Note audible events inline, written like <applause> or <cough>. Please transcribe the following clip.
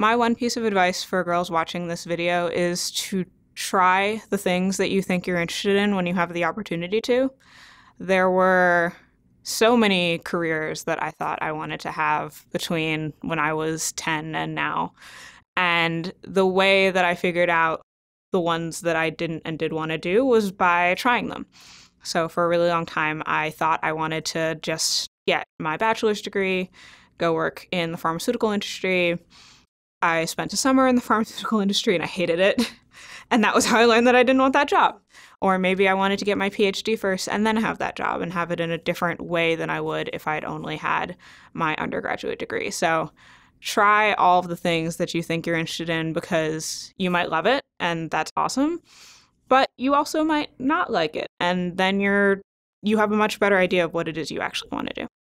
My one piece of advice for girls watching this video is to try the things that you think you're interested in when you have the opportunity to. There were so many careers that I thought I wanted to have between when I was 10 and now. And the way that I figured out the ones that I didn't and did want to do was by trying them. So for a really long time, I thought I wanted to just get my bachelor's degree, go work in the pharmaceutical industry. I spent a summer in the <laughs> pharmaceutical industry and I hated it. And that was how I learned that I didn't want that job. Or maybe I wanted to get my PhD first and then have that job and have it in a different way than I would if I'd only had my undergraduate degree. So try all of the things that you think you're interested in because you might love it and that's awesome. But you also might not like it. And then you're you have a much better idea of what it is you actually want to do.